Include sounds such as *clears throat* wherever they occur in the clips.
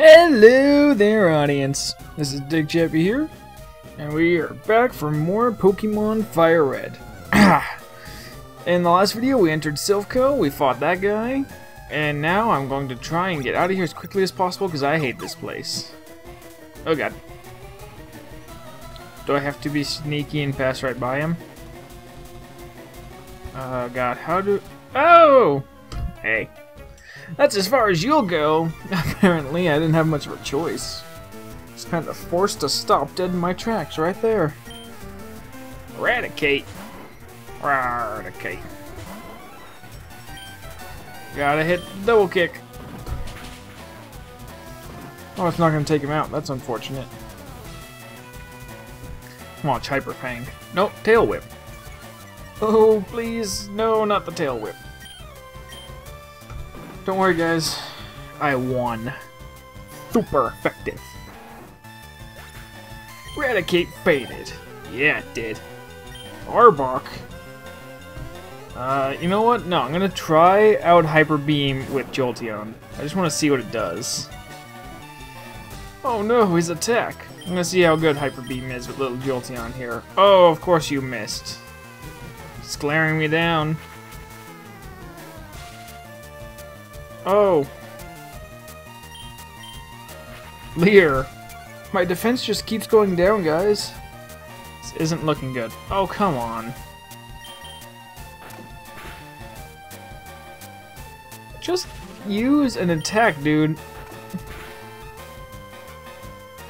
Hello there, audience. This is Dick Chapy here, and we are back for more Pokemon Fire Red. *clears throat* In the last video, we entered Silph we fought that guy, and now I'm going to try and get out of here as quickly as possible because I hate this place. Oh god. Do I have to be sneaky and pass right by him? Oh god, how do... Oh! Hey. That's as far as you'll go. *laughs* Apparently, I didn't have much of a choice. Just kind of forced to stop dead in my tracks right there. Eradicate. Eradicate. Gotta hit double kick. Oh, it's not gonna take him out. That's unfortunate. On, Hyper Fang. Nope, Tail Whip. Oh, please. No, not the Tail Whip. Don't worry, guys. I won. Super effective. Eradicate faded. Yeah, it did. Arbok. Uh, you know what? No, I'm gonna try out Hyper Beam with Jolteon. I just want to see what it does. Oh no, his attack. I'm gonna see how good Hyper Beam is with little Jolteon here. Oh, of course you missed. It's glaring me down. Oh. Leer. My defense just keeps going down, guys. This isn't looking good. Oh, come on. Just use an attack, dude.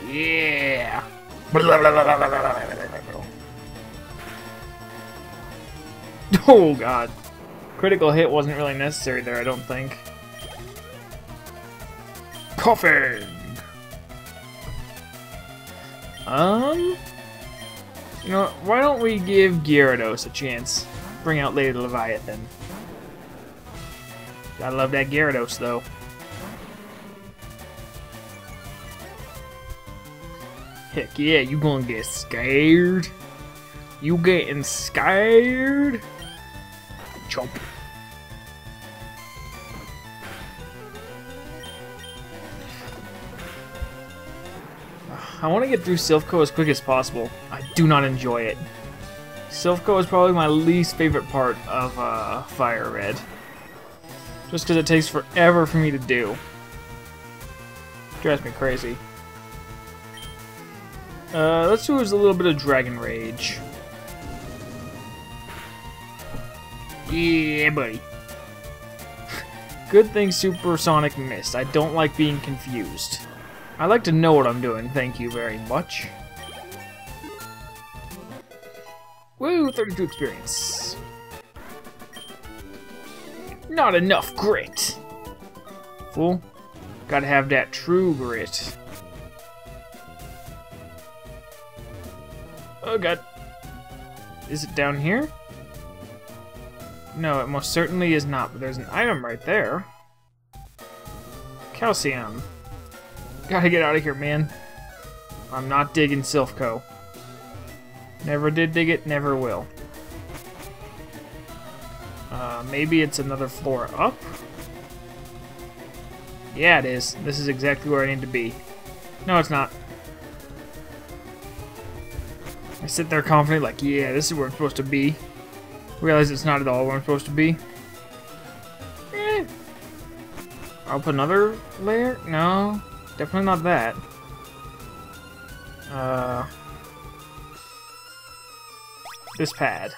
yeah. *laughs* Oh, God. Critical hit wasn't really necessary there, I don't think. Koffing! Um... You know, why don't we give Gyarados a chance? Bring out Lady Leviathan. I love that Gyarados, though. Heck yeah, you gonna get scared? You getting scared? Chomp. I want to get through Silph as quick as possible. I do not enjoy it. Silph is probably my least favorite part of uh, Fire Red. Just because it takes forever for me to do. Drives me crazy. Uh, let's do a little bit of Dragon Rage. Yeah, buddy. *laughs* Good thing Supersonic missed. I don't like being confused. I like to know what I'm doing, thank you very much. Woo, 32 experience. Not enough grit. Fool. Gotta have that true grit. Oh god. Is it down here? No, it most certainly is not, but there's an item right there. Calcium. Gotta get out of here, man. I'm not digging Silph Co. Never did dig it, never will. Uh, maybe it's another floor up? Yeah, it is. This is exactly where I need to be. No, it's not. I sit there confident, like, yeah, this is where I'm supposed to be. Realize it's not at all where I'm supposed to be. Eh. I'll put another layer? No. Definitely not that. Uh, this pad.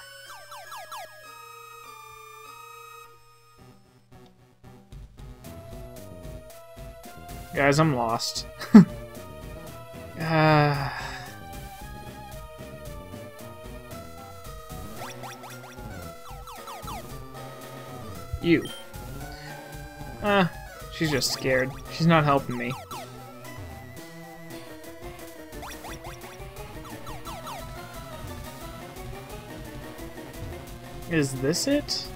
Guys, I'm lost. *laughs* uh... You. Ah, uh, she's just scared. She's not helping me. Is this it?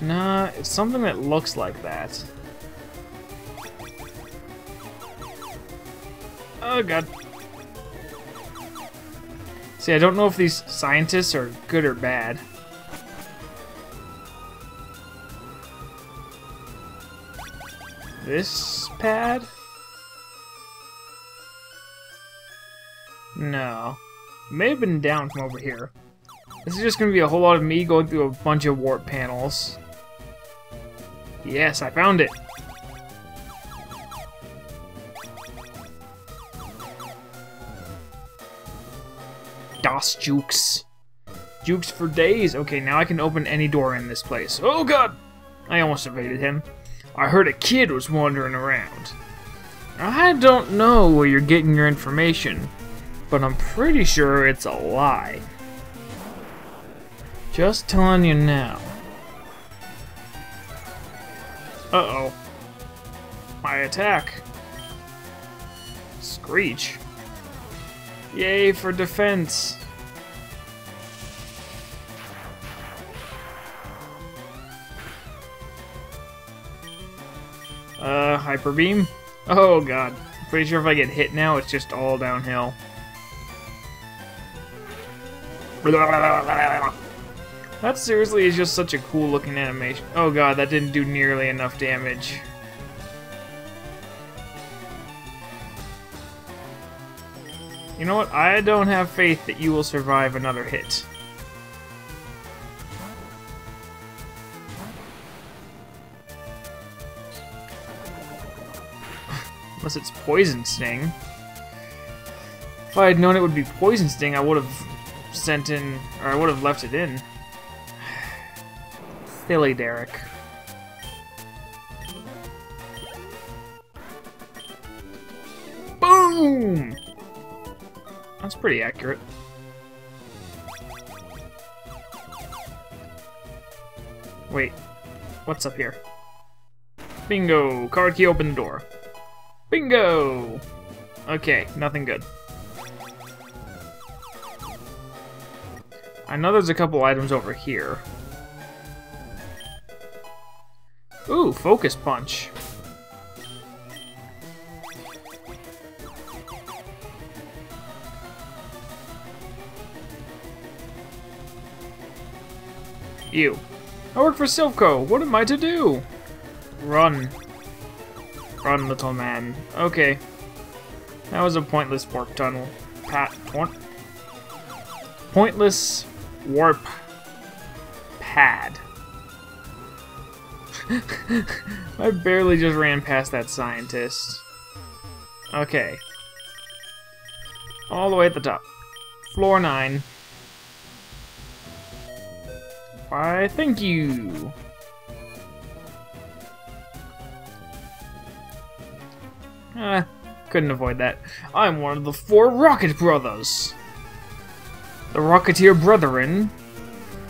Nah, it's something that looks like that. Oh god. See, I don't know if these scientists are good or bad. This pad? No. May have been down from over here. This is just gonna be a whole lot of me going through a bunch of warp panels. Yes, I found it! Das Jukes. Jukes for days. Okay, now I can open any door in this place. Oh god! I almost evaded him. I heard a kid was wandering around. I don't know where you're getting your information, but I'm pretty sure it's a lie. Just telling you now. Uh-oh. My attack. Screech. Yay for defense. Uh, Hyper Beam? Oh god. Pretty sure if I get hit now, it's just all downhill. That seriously is just such a cool looking animation. Oh god, that didn't do nearly enough damage. You know what? I don't have faith that you will survive another hit. *laughs* Unless it's Poison Sting. If I had known it would be Poison Sting, I would have sent in, or I would have left it in. Silly Derek. Boom! That's pretty accurate. Wait, what's up here? Bingo! Card key open the door. Bingo! Okay, nothing good. I know there's a couple items over here. Ooh, Focus Punch. You. I work for Silph Co. What am I to do? Run. Run, little man. Okay. That was a pointless warp tunnel. Pat. Pointless warp pad. *laughs* I barely just ran past that scientist. Okay. All the way at the top. Floor 9. Why, thank you. Ah, couldn't avoid that. I'm one of the four Rocket Brothers. The Rocketeer Brethren.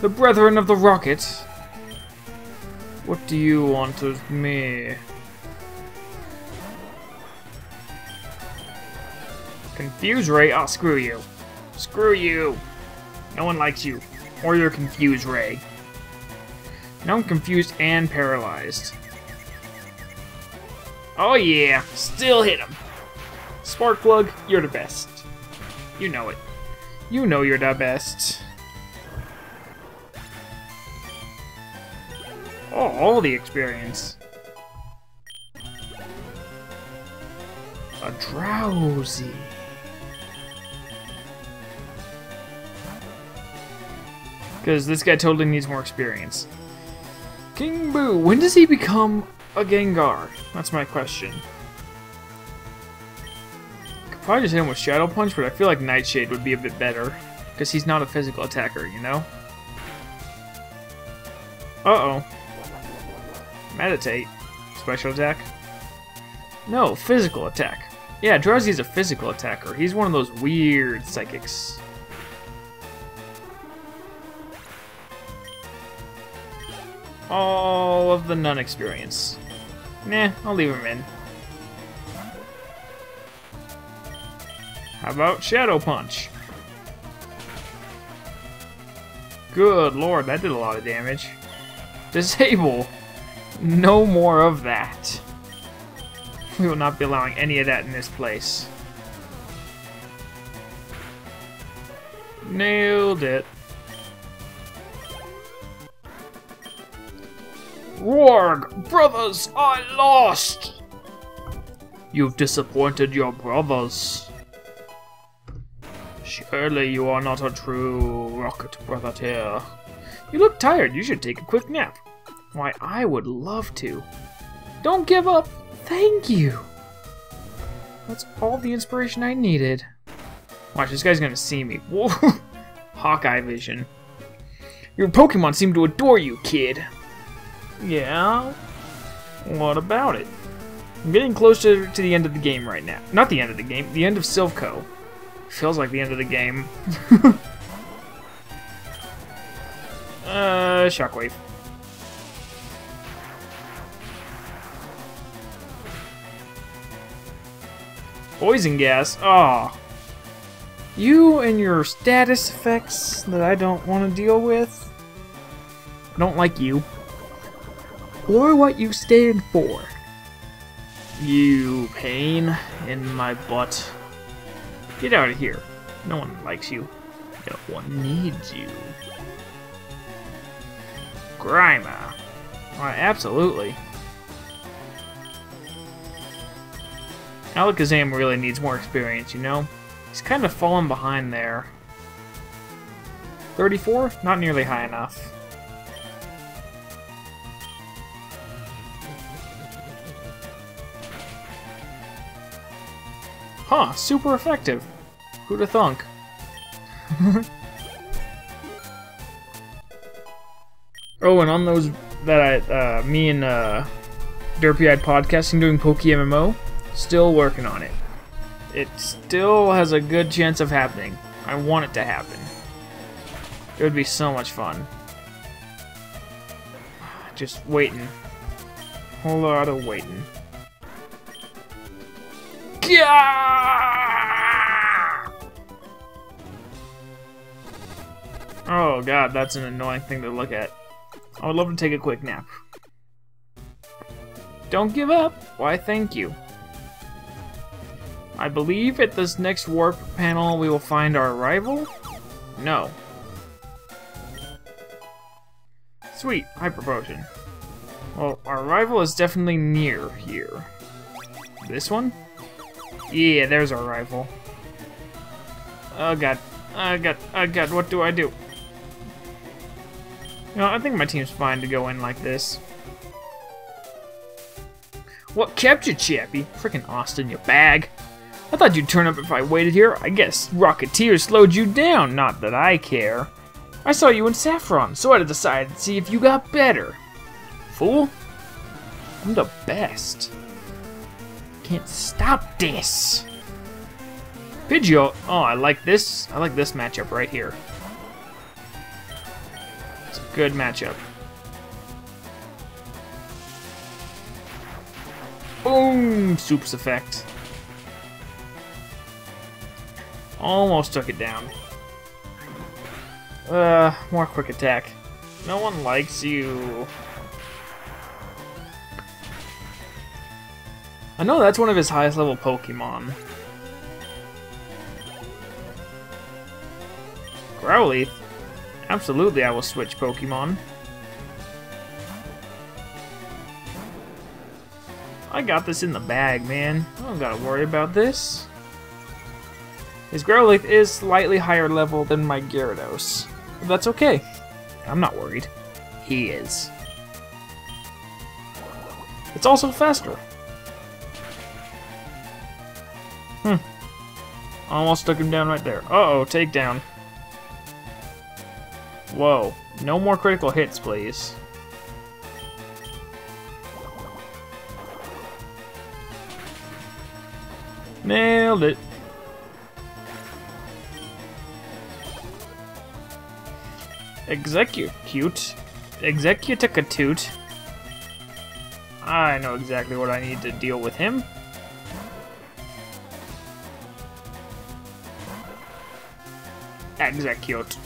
The Brethren of the Rocket. What do you want of me? Confuse Ray? Oh, screw you. Screw you. No one likes you. Or your Confuse Ray. Now I'm confused and paralyzed. Oh yeah, still hit him. Sparkplug, you're the best. You know it. You know you're the best. Oh, all the experience. A Drowzee. Because this guy totally needs more experience. King Boo, when does he become a Gengar? That's my question. Could probably just hit him with Shadow Punch, but I feel like Nightshade would be a bit better. Because he's not a physical attacker, you know? Uh-oh. Meditate. Special attack? No, physical attack. Yeah, Drowzee's a physical attacker. He's one of those weird psychics. All of the nun experience. Nah, I'll leave him in. How about Shadow Punch? Good lord, that did a lot of damage. Disable! No more of that. We will not be allowing any of that in this place. Nailed it. Warg! Brothers, I lost! You've disappointed your brothers. Surely you are not a true rocket brother here. You look tired. You should take a quick nap. Why, I would love to. Don't give up. Thank you. That's all the inspiration I needed. Watch, this guy's gonna see me. *laughs* Whoa. Hawkeye vision. Your Pokemon seem to adore you, kid. Yeah? What about it? I'm getting closer to the end of the game right now. Not the end of the game, the end of Silph Co. Feels like the end of the game. *laughs* uh, Shockwave. Poison gas. Oh. You and your status effects that I don't want to deal with. I don't like you. Or what you stand for. You pain in my butt. Get out of here. No one likes you. No one needs you. Grimer. Why, absolutely. Alakazam really needs more experience, you know? He's kind of fallen behind there. 34? Not nearly high enough. Huh, super effective. Who'da thunk? *laughs* oh, and on those that I, uh, me and uh, Derpy Eyed Podcasting doing Poke MMO, still working on it. It still has a good chance of happening. I want it to happen. It would be so much fun. Just waiting. Whole lot of waiting. Oh god, that's an annoying thing to look at. I would love to take a quick nap. Don't give up! Why, thank you. I believe at this next warp panel we will find our rival? No. Sweet, Hyper Potion. Well, our rival is definitely near here. This one? Yeah, there's our rival. Oh god. Oh god. Oh god, what do I do? You know, I think my team's fine to go in like this. What kept you, Chapy? Freaking Austin, you bag. I thought you'd turn up if I waited here. I guess Rocketeer slowed you down, not that I care. I saw you in Saffron, so I decided to see if you got better. Fool. I'm the best can't stop this. Pidgeot. Oh, I like this. I like this matchup right here. It's a good matchup. Boom! Soup's effect. Almost took it down. Uh, more quick attack. No one likes you. I know that's one of his highest level Pokemon. Growlithe? Absolutely, I will switch Pokemon. I got this in the bag, man. I don't gotta worry about this. His Growlithe is slightly higher level than my Gyarados. But that's okay. I'm not worried. He is. It's also faster. Hmm. Almost took him down right there. Uh-oh, takedown. Whoa. No more critical hits, please. Nailed it. Execute. Executicatute. I know exactly what I need to deal with him. Execute.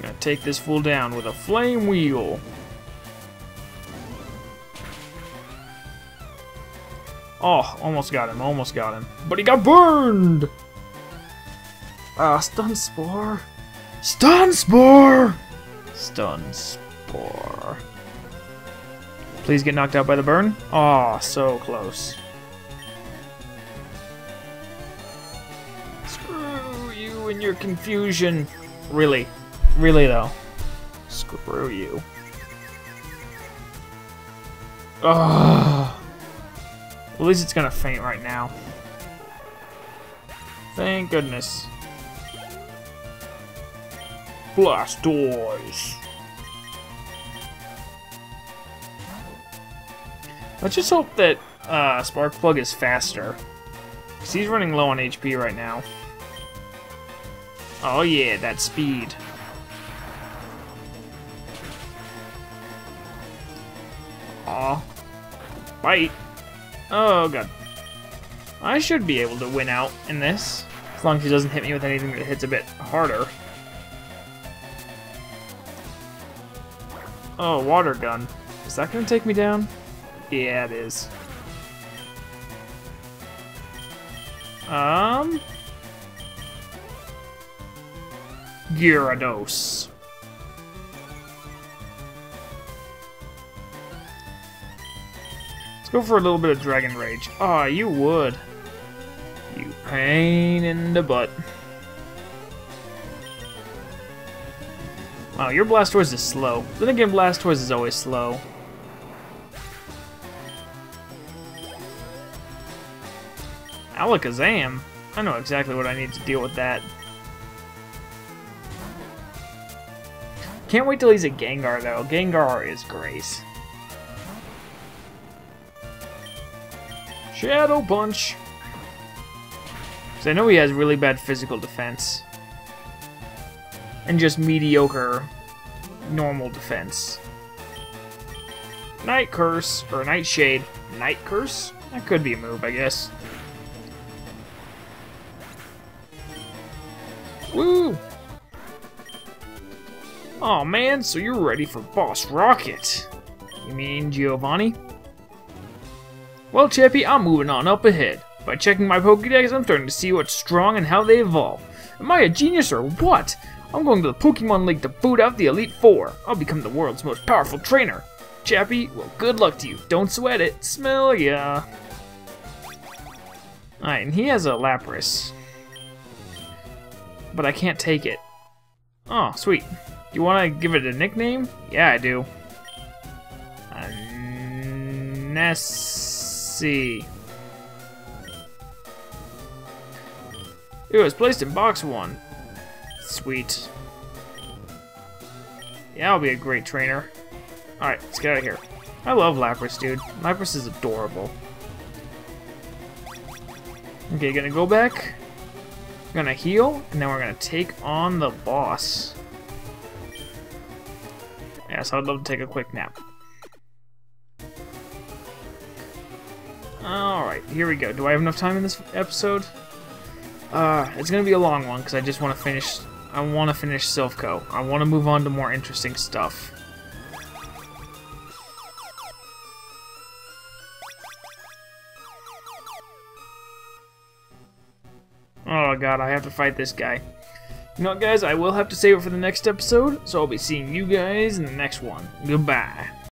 Gonna take this fool down with a flame wheel. Oh, almost got him, almost got him. But he got burned! Ah, uh, stun spore. Stun spore! Stun spore. Please get knocked out by the burn. Aw, oh, so close. Screw you and your confusion. Really. Really, though. Screw you. Ugh. At least it's gonna faint right now. Thank goodness. Blastoise. Let's just hope that uh, Sparkplug is faster. Because he's running low on HP right now. Oh yeah, that speed. Aw. Bite. Oh god. I should be able to win out in this. As long as he doesn't hit me with anything that hits a bit harder. Oh, water gun. Is that gonna take me down? Yeah, it is. Um... Gyarados. Let's go for a little bit of Dragon Rage. Ah, oh, you would. You pain in the butt. Wow, your Blastoise is slow. Then again, Blastoise is always slow. Alakazam? I know exactly what I need to deal with that. Can't wait till he's a Gengar, though. Gengar is grace. Shadow Punch. Because I know he has really bad physical defense. And just mediocre normal defense. Night Curse, or Night Shade. Night Curse? That could be a move, I guess. Woo! oh, man, so you're ready for Boss Rocket. You mean Giovanni? Well, Chapy, I'm moving on up ahead. By checking my Pokédex, I'm starting to see what's strong and how they evolve. Am I a genius or what? I'm going to the Pokemon League to boot out the Elite Four. I'll become the world's most powerful trainer. Chapy, well, good luck to you. Don't sweat it. Smell ya. Alright, and he has a Lapras. But I can't take it. Oh, sweet. You want to give it a nickname? Yeah, I do. Uh, Ness. It was placed in box one. Sweet. Yeah, I'll be a great trainer. Alright, let's get out of here. I love Lapras, dude. Lapras is adorable. Okay, gonna go back. Gonna heal, and then we're gonna take on the boss. Yes, I'd love to take a quick nap. Alright, here we go. Do I have enough time in this episode? Uh, it's gonna be a long one, because I just want to finish... I want to finish Silph Co. I want to move on to more interesting stuff. Oh god, I have to fight this guy. You know what, guys? I will have to save it for the next episode, so I'll be seeing you guys in the next one. Goodbye.